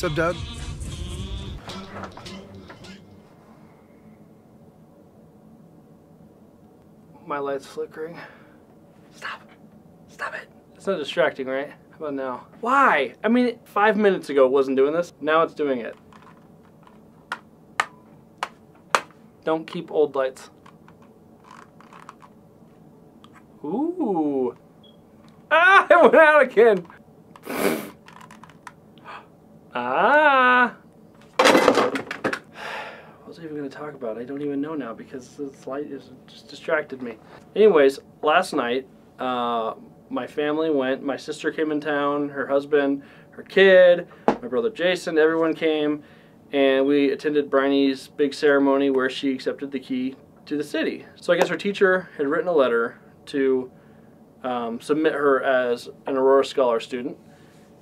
What's up, Doug? My light's flickering. Stop. Stop it. It's not distracting, right? How about now? Why? I mean, five minutes ago it wasn't doing this. Now it's doing it. Don't keep old lights. Ooh. Ah, it went out again. ah. What was even going to talk about? I don't even know now because this light is just distracted me. Anyways, last night, uh, my family went. My sister came in town, her husband, her kid, my brother Jason, everyone came, and we attended Briony's big ceremony where she accepted the key to the city. So I guess her teacher had written a letter to um, submit her as an Aurora Scholar student,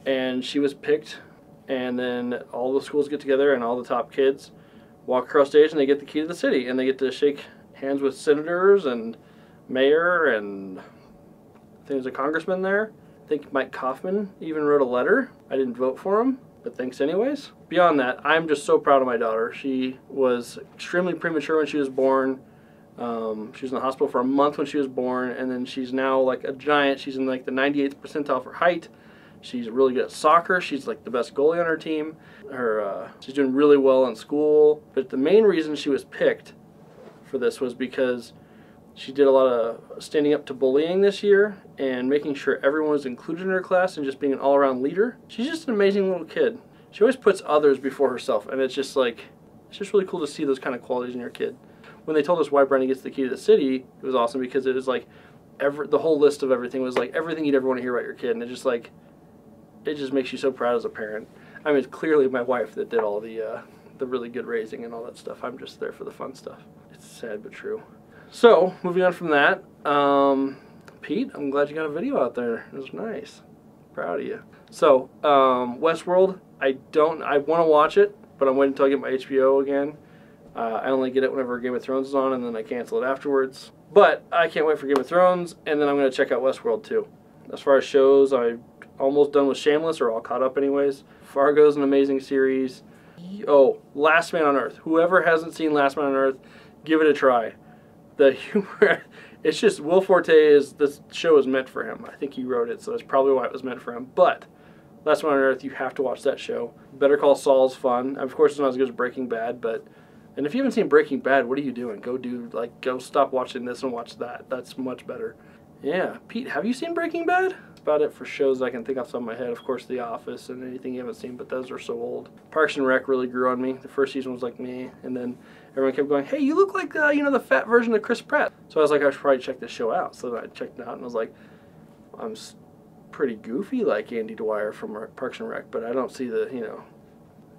and she was picked. And then all the schools get together, and all the top kids walk across stage, and they get the key to the city, and they get to shake hands with senators and mayor, and I think there's a congressman there. I think Mike Coffman even wrote a letter. I didn't vote for him, but thanks anyways. Beyond that, I'm just so proud of my daughter. She was extremely premature when she was born. Um, she was in the hospital for a month when she was born, and then she's now like a giant. She's in like the 98th percentile for height. She's really good at soccer. She's like the best goalie on her team. Her uh, she's doing really well in school. But the main reason she was picked for this was because she did a lot of standing up to bullying this year and making sure everyone was included in her class and just being an all-around leader. She's just an amazing little kid. She always puts others before herself, and it's just like it's just really cool to see those kind of qualities in your kid when they told us why Briony gets the key to the city, it was awesome because it was like every the whole list of everything was like everything you'd ever want to hear about your kid, and it just like it just makes you so proud as a parent. I mean, it's clearly my wife that did all the uh, the really good raising and all that stuff. I'm just there for the fun stuff. It's sad but true. So moving on from that, um, Pete, I'm glad you got a video out there. It was nice. Proud of you. So um, Westworld, I don't. I want to watch it, but I'm waiting until I get my HBO again. Uh, I only get it whenever Game of Thrones is on, and then I cancel it afterwards. But I can't wait for Game of Thrones, and then I'm going to check out Westworld too. As far as shows, I'm almost done with Shameless, or all caught up anyways. Fargo's an amazing series. Oh, Last Man on Earth. Whoever hasn't seen Last Man on Earth, give it a try. The humor, it's just Will Forte is this show is meant for him. I think he wrote it, so that's probably why it was meant for him. But Last Man on Earth, you have to watch that show. Better Call Saul's fun. Of course, it's not as good as Breaking Bad, but and if you haven't seen Breaking Bad, what are you doing? Go do, like, go stop watching this and watch that. That's much better. Yeah. Pete, have you seen Breaking Bad? That's about it for shows I can think off the top of my head. Of course, The Office and anything you haven't seen, but those are so old. Parks and Rec really grew on me. The first season was like me, and then everyone kept going, hey, you look like, uh, you know, the fat version of Chris Pratt. So I was like, I should probably check this show out. So I checked it out and I was like, I'm pretty goofy like Andy Dwyer from Parks and Rec, but I don't see the, you know.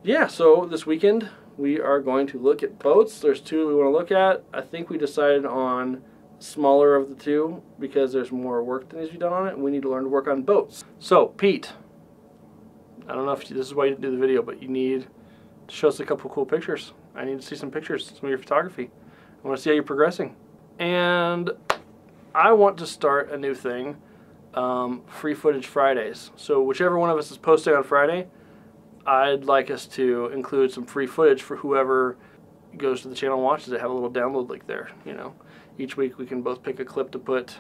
Yeah, so this weekend we are going to look at boats. There's two we want to look at. I think we decided on smaller of the two because there's more work that needs to be done on it and we need to learn to work on boats. So, Pete, I don't know if this is why you didn't do the video, but you need to show us a couple cool pictures. I need to see some pictures, some of your photography. I want to see how you're progressing. And I want to start a new thing, um, Free Footage Fridays. So whichever one of us is posting on Friday, I'd like us to include some free footage for whoever goes to the channel and watches it. Have a little download link there. You know, each week we can both pick a clip to put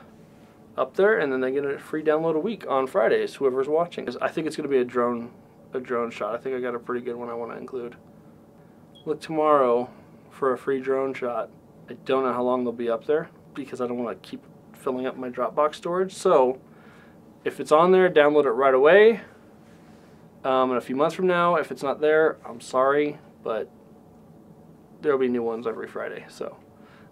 up there, and then they get a free download a week on Fridays. Whoever's watching, I think it's going to be a drone, a drone shot. I think I got a pretty good one I want to include. Look tomorrow for a free drone shot. I don't know how long they'll be up there because I don't want to keep filling up my Dropbox storage. So if it's on there, download it right away. Um, and a few months from now, if it's not there, I'm sorry, but there'll be new ones every Friday. So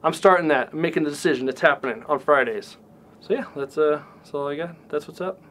I'm starting that. I'm making the decision. It's happening on Fridays. So yeah, that's uh, that's all I got. That's what's up.